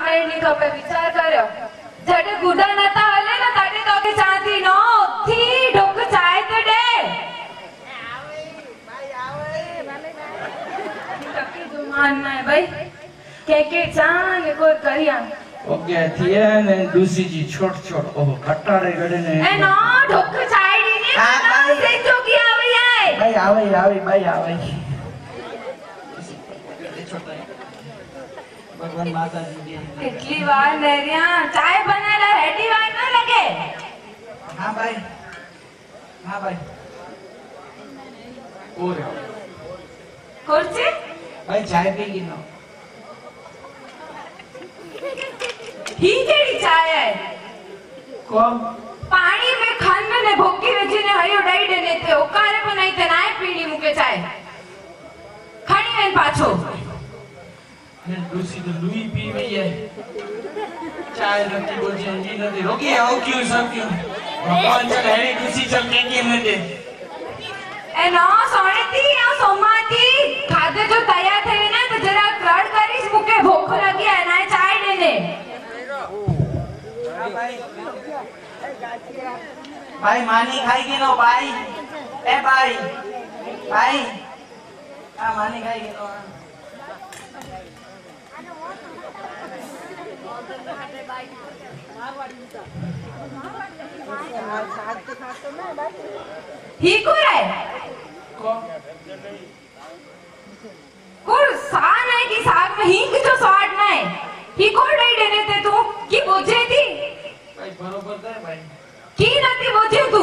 આત્મનિર્ણય તમે વિચાર કર્યો જ્યારે ગુડા નતા હલે ને તારે તો કે ચાંદી નો થી ડોક ચાય તે ડે જુમાન માં ભાઈ કે કે ચાંદ કોર કરિયા ઓકે થિયા ને દુસીજી છોટ છોટ ઓહો કટાડે ગડે ને એ નો ડોક ચાયડી ની હા ભાઈ તો કે આવે ભાઈ આવે આવે ભાઈ આવે ભગવાન માતાજી દે કેટલી વાર નરિયા ચાય બનાવેલા હેડી વાર ન લાગે હા ભાઈ હા ભાઈ ઓરે ખુરશી ભાઈ ચાય પી ગઈ નો ही केड़ी चाय है કોમ पानी में खंड ने भोकी विझीने हरियो ॾेई ॾिने ते उकारे बि नहीं ते नाए पीड़ी मूंखे चाय खणी वञ पाछो फिर दूसरी तो लुई पी में Lucy चाय रखी बोल जी जी ना दे Virgin आओ क्यों सब क्यों? भगवान चल हरे खुशी चलने के के मुझे ए नो सोनेती या सोमाती खाते जो तैयार थे ना तो जरा फ्लड करिस मुके भूख लगी है ना चाय ले ले भाई मानी खाएगी ना भाई? ए भाई भाई। हाँ मानी खाएगी ना। ही। कोण आहे कोण साण आहे की साग में हिंग जो स्वाद नाही ही। कोण नाही देणे ते तू की बोझे ती बरोबर की नती बोझे तू?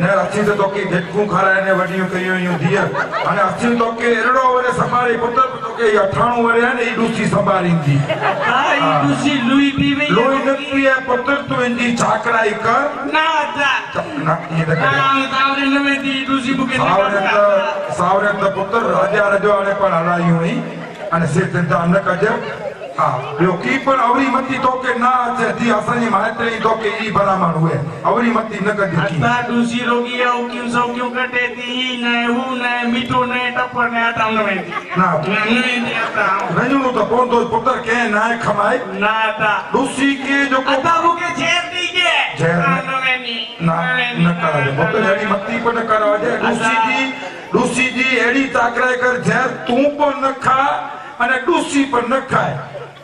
ने अची त तोखे झटकूं खाराइने वॾियूं कयूं हुयूं धीअ हाणे अची तोखे अहिड़ो वरी संभाले पुट तोखे इहा ठाणू वरी आहे न ई ॾुसी संभालींदी लोई न पी आहे पुट तूं इन जी छाकराई कर न सावरनि त पुत्र राजा रजो हाणे पाण हलायूं हुई अने सिर्फ़ु चिंता न कजे यो की पर अवरी मती तो के ना आते थी असनी मारते ही तो के ई बरामन हुए। अवरी मती न कर दी अच्छा दूसरी रोगी या उकिन सब क्यों कटे थी? ही न हु न मिटो न टप्पर न तंग में ना। नहीं दिया था नहीं तो कौन तो पुत्र के ना है खमाई ना था दूसरी के जो को अच्छा वो के जेब दी के जेब ना न कर दे पुत्र हरी मति पर न दूसरी जी दूसरी जी एड़ी ताकरा कर जेब तू पर न खा अने न खाए।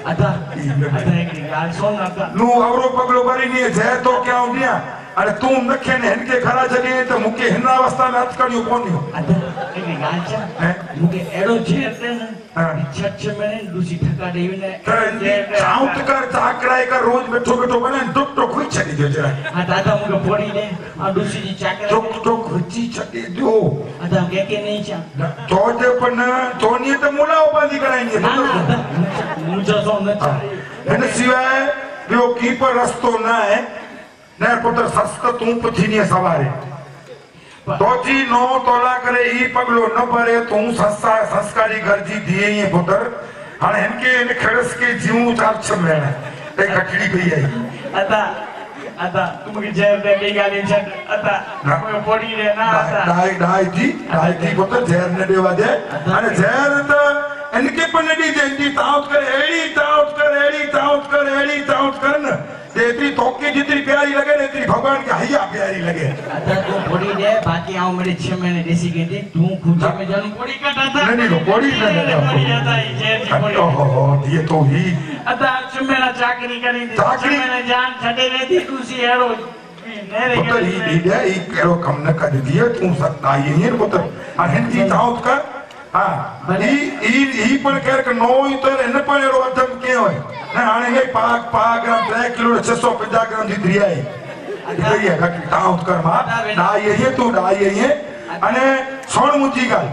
Ada, ada yang tinggal, son ada. Lu, awro paglo baringi, saya to kya undia. અને તું નખે ને હેનકે ખરા જગે તો મુકે હેના અવસ્થા ને અટકડ્યું કોન્યું એની ગાલ છે મુકે એડો છે એટલે છટ છ મહિને દૂસી ઠકા દેવીને કાઉન્ટ કર ચાકરાય કર રોજ બેઠો બેઠો બને ટોક ટોક ખુઈ છકી જો જરા આ દાદા મુકે પોડી દે આ દૂસી ની ચાકરા ટોક ટોક ખુચી છકી દો આ તા કે કે નહીં ચા તો જ પણ તોની તો મુલાઓ બાંધી કરાઈ ને મુજો તો ન ચા એને સિવાય બીજો કીપર રસ્તો ના હે ને પુત્ર સસ્ત તું પૂછીને સવારે તોજી નો તોલા કરે ઈ પગલો ન ભરે તું સસ્તા સંસ્કારી ગરજી દિયે એ પુત્ર અને એમ કે એને ખરસ કે જીવું ચાર છ મેણે તે કટડી ગઈ આઈ અતા અતા તું કે જેર દે ગઈ ગાલી છે અતા કોઈ પોડી રે ના અતા ડાઈ ડાઈ થી ડાઈ થી પુત્ર જેર ને દેવા દે અને જેર તો એનકે પણ ડી જેતી તાવ કરે એડી हैया अदा तू पोड़ी दे बाकी आऊँ मेरे छह महीने देसी के दे तू खुद में जानू पोड़ी कटा था। नहीं, नहीं, लो, पोड़ी न, न, न, पोड़ी आता है जे पोड़ी ओहो धीअ तो ही। अदा छह महीना चाकरी करी थी। चाकरी? छह महीने जान छडे वेती तू सी हेरो पुत्र ही ॾींदे ही कहिड़ो कमु न कॼ धीअ तूं सत आई आहीं न पुत्र। हाणे हिन जी दावत कर। हा। ही ही ही पण केरु नो ई त हिन पण अहिड़ो अधम कीअं हुई न हाणे हे पा पा ग्राम टे किलो छह सौ पंजाह ग्राम जी धीअ आहे इहो ई आहे घटि दावत कर माँ ॾाई आई तूं ॾाई आई अने सोण मुंहिंजी ॻाल्हि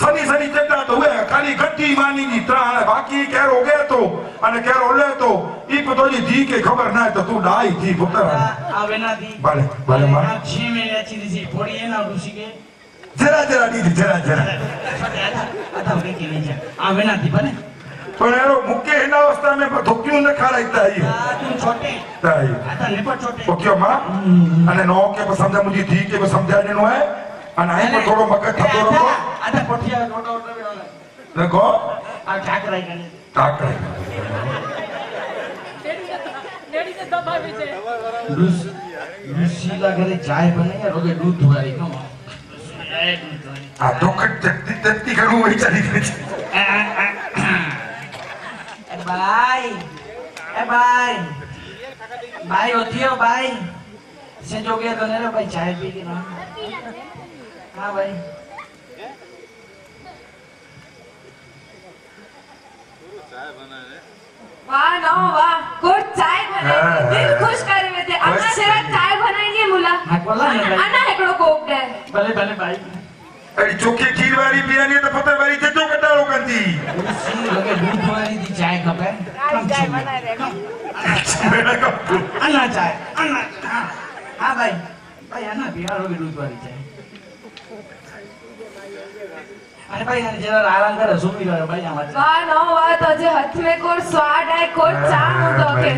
सनी सनी चिटा त उहे ख़ाली घटी मानी जी तरह हाणे बाक़ी कहिड़ो गे थो अने कहिड़ो हले थो ई बि तुंहिंजी धीउ खे ख़बर न आहे त तूं ॾाई थी पुत्र आवे ना दी भले भले माँ हाँ, छह महीने अच्छी थी पोड़ी है ना दूसरी के जरा जरा ॾींदी जरा जरा अदा के के नहीं आवे ना दी भले पण अहिड़ो मूंखे हिन अवस्था में धोकियूं न खाराई त आई आ, तुम छोटे त आई अदा निपट छोटे पोखियो माँ अने नौ खे बि सम्झ मुंहिंजी धीउ खे बि सम्झाए ॾिनो आहे अने हाणे बि थोरो मगज थधो रखो अदा कोठिया रोटा रोटा भी होना देखो आ क्या कराई करने ताक लूस लूसीला घरे चाय बने रोगे दूध धुआरी. कम चाय आ दोकट तत्ती तत्ती करू वही चली गई। ए भाई ए भाई भाई होती हो भाई। से जो गया तो मेरे भाई चाय पी के ना। हाँ भाई वाह नो वाह गुड चाय बनाई. हाँ, हाँ. दिल खुश करे हुए थे. अन्ना तेरा चाय. बनाई मुला. अन्ना एकड़ो कोक दे भले भले भाई. अरे चोखे खीर वाली पियानी तो पता वाली ते जो कटा रो कंती सी लगे दूध वाली दी चाय खपे चाय बनाए रे अन्ना चाय. अन्ना हाँ. हाँ, भाई. भाई अन्ना बिहार हो दूध वाली चाय. અરે ભાઈ અને જરા આરામ કરે સુમી ગયો ભાઈ આમાં વા નો વા તો જે હથમે કોર સ્વાડ આય કોર ચા મુતો કે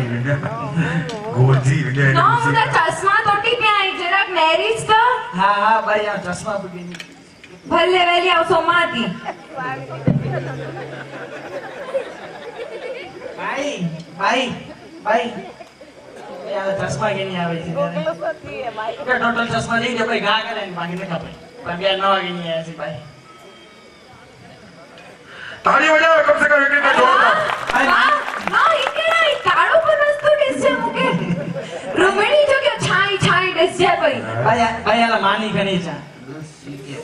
ગોજી લે નો મુતો ચશ્મા તોટી પે આઈ જરાક મેરેજ તો હા હા ભાઈ આ ચશ્મા તો ગેની ભલે વેલી આવ સોમાતી ભાઈ ભાઈ ભાઈ ચશ્મા કેની આવે છે ટોટલ ચશ્મા લઈ લે ભાઈ ઘા કરે ભાગીને ખબર પણ બે નવા ગેની આવે છે ભાઈ ताली बजाओ कम से कम एक का जोरदार भाई વાહ ના ઈકેડા ઈ કાળો પર વસ્તુ ડિસ્જે મુકે રૂમણી જો કે છાઈ છાઈ ડિસ્જે પઈ भाई भाई यार मानी का नहीं चा लूसी के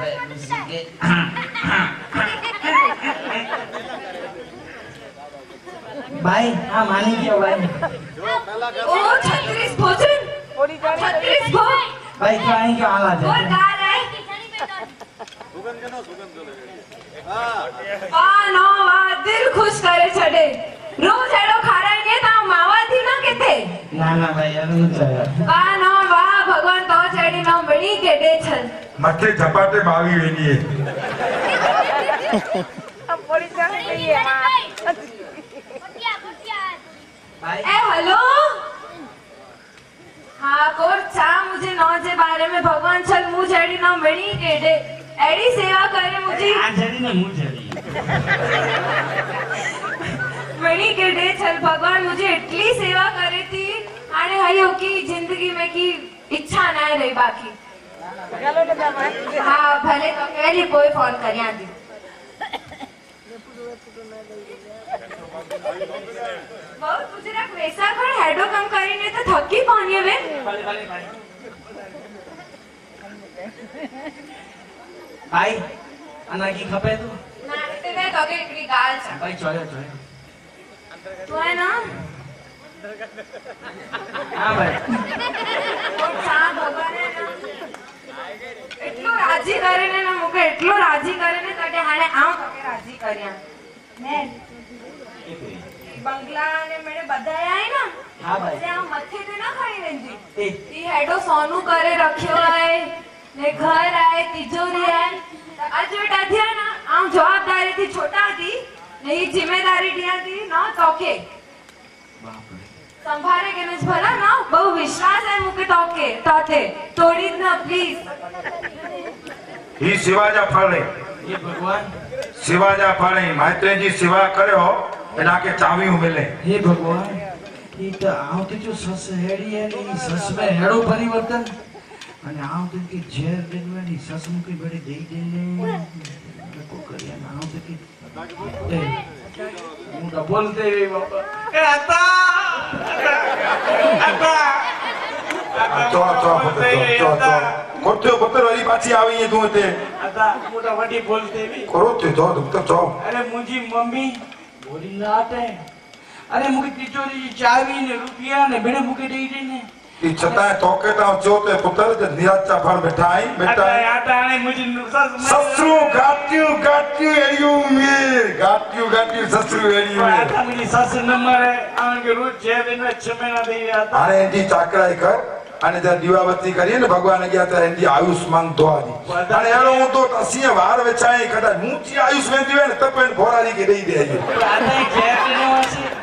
भाई लूसी के भाई हाँ मानी क्यों भाई ઓ 36 ભોજન 36 ભોજ भाई क्यों आई क्यों हालात और है गा रहा है વાહ નો વાહ દિલ ખુશ કરે છડે રોજ એડો ખારાઈ ને તા માવાથી ન કેતે ना ना भाई यार नहीं चाहिए વાહ નો વાહ ભગવાન તો ચડી નો બળી કે દે છલ मथे झपाटे बावी वेंदी है भाई ए हेलो हाँ कोर चा मुझे नौ जे बारे में भगवान छल मुझ एडी नो बड़ी के दे एडी सेवा करे मुझे आ जड़ी ने मुंह जड़ी मणी के डे छल भगवान मुझे इतनी सेवा करे थी हाणे हयो की जिंदगी में की इच्छा ना रही बाकी हाँ भले तो पहले कोई फोन करिया थी બહુ ગુજરાત વૈસા પણ હેડો કામ કરીને તો થકી પાણી હવે भले भले भाई આઈ અને આખી ખપે તું? નાખતે દે તો કે એકડી ગાલ છે. ભાઈ ચોરે ચોરે તો હે ના? હા ભાઈ. સા ભગવાને એટલો રાજી કરીને ને મુકે એટલો રાજી કરીને બંગલા ને મેને બધા આય ને? હેડો સોનું કરે રખ્યો હોય ને ઘર આય તિજોરી આય આજ બેટા થયા ના આમ જવાબદારી થી છોટા હતી ને ઈ જિમ્મેદારી ડિયા હતી ના તોકે બાપરે સંભારે કે ને ભલા ના બહુ વિશ્વાસ હે મુકે તોકે તાતે તોડી જ ના પ્લીઝ ઈ શિવાજા ફળે એ ભગવાન શિવાજા ફળે માત્રેજી સેવા કર્યો એના કે ચાવીયું મિલે હે ભગવાન એ તો આવતી જો સસ હેડી હે ને ઈ સસ में હેડો પરિવર્તન અને આવતી કે ઝેર દેવાની સસ મૂકી બેડી દઈ દે ને લોકો કર્યા ના આવતી કે એ હું તો બોલતે રે બાપા એ હતા હતા ચો ચો પુત્ર ચો ચો કોટ્યો પુત્ર વળી પાછી આવી અહીંયા તું તે હતા મોટા વડી બોલતે રે કરો તે જો તું તો ચો અરે મુજી મમ્મી બોલી ના આતે અરે મુકે તિજોરી ચાવી ને રૂપિયા ને બેડે મૂકી દઈ દે ને छताए तोके ता जो ते पुत्र निराचा भर बैठाई बेटा आता है मुझे ससुरु गाटियो गाटियो एरियो में गाटियो गाटियो ससुरु एरियो में आता मेरी सस नंबर है आन के रोज छह दिन में दे आता अरे इंदी चाकराई कर अने जब दीवाबत्ती करिए ना भगवान की आता इंदी आयुष्मान दुआ दी अने यारो हूँ तो असी वार विचाए कटा ऊँची आयुष दीवे ने तपन भोराली के दे दे आता है जय